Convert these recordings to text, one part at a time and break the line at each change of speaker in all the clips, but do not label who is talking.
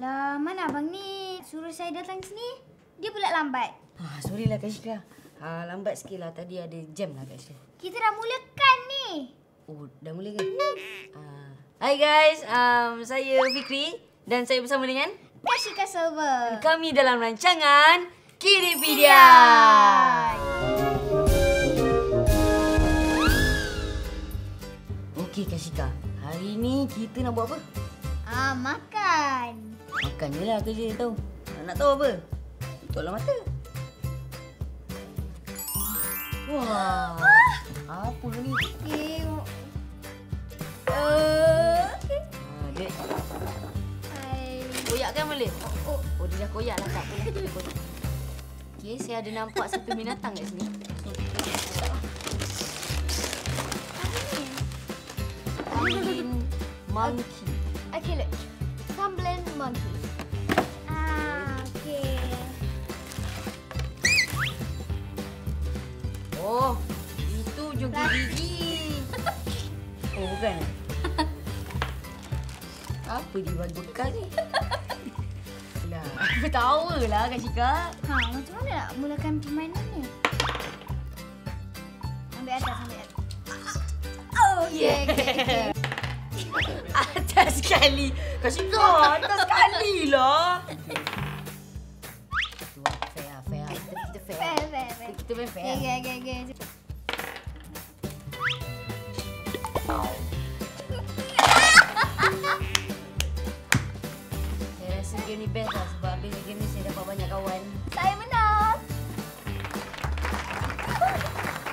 Lah, mana abang ni? Suruh saya datang sini. Dia pula lambat.
Ah, sorry lah Kak Syika. Ah, lambat sikit lah. Tadi ada jam lah Kak Syika.
Kita dah mulakan ni.
Oh, dah mula ke? Ah. Hai guys, um, saya Fikri dan saya bersama dengan
Kashika Silver.
kami dalam rancangan Kiripedia. Okey Kak Syika, hari ni kita nak buat apa?
Ah, makan.
Makan je lah kerja tahu. Nak tahu apa? Tutuplah mata. Wah. Apa ni?
Eh, uh,
Ha, dia
hai.
koyak kan boleh?
Oh,
Oh, dia dah koyak lah tak apa. Koyak. Okey, saya ada nampak satu binatang kat sini. Monkey.
okay, look. Tumbling monkey. Ah, okay.
Oh, itu joget gigi. Oh, bukan. Apa dia bagi bekas ni? Lah, ketawa lah Kak Syika.
Ha, macam mana nak mulakan permainan ni? Ambil atas, ambil atas. Oh, yeah. okay.
Atas sekali. Kak Syika, atas sekali lah. Fair lah, fair lah. Kita, fair.
Fair, fair, fair.
Kita main fair.
Okay, okay, okay.
Saya rasa game ni best lah sebab habis game ni saya dapat banyak kawan.
Saya menang.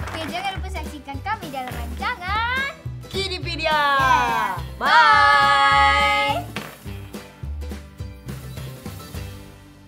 Okay, jangan lupa saksikan kami dalam rancangan.